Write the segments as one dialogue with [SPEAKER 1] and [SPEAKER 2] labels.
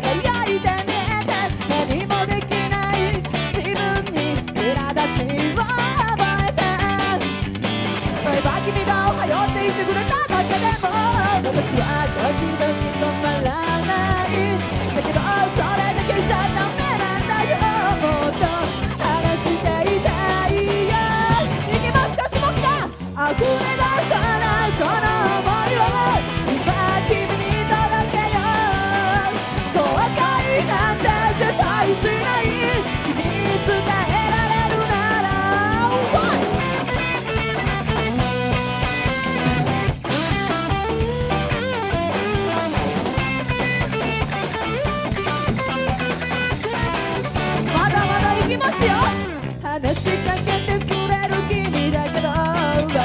[SPEAKER 1] 輝いて見えて何もできない自分に苛立ちを覚えて。例えば君がおはよって言ってくれただけでも。私は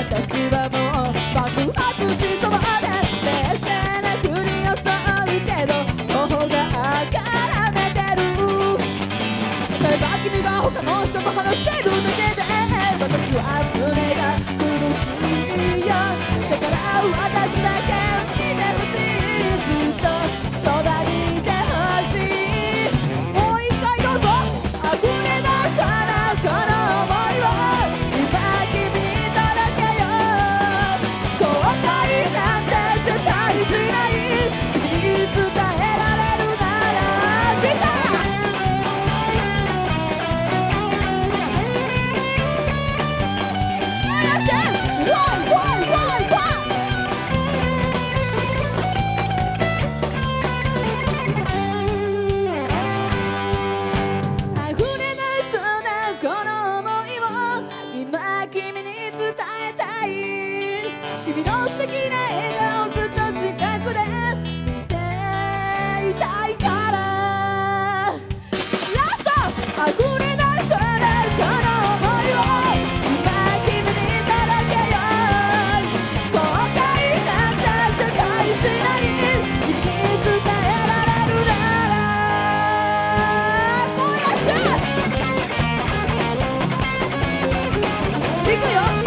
[SPEAKER 1] 私は君の素敵な笑顔ずっと近くで見ていたいからラストあふれないこの想いを今君に届けよう後悔なんて絶対しない君に伝えられるならこうやっていくよ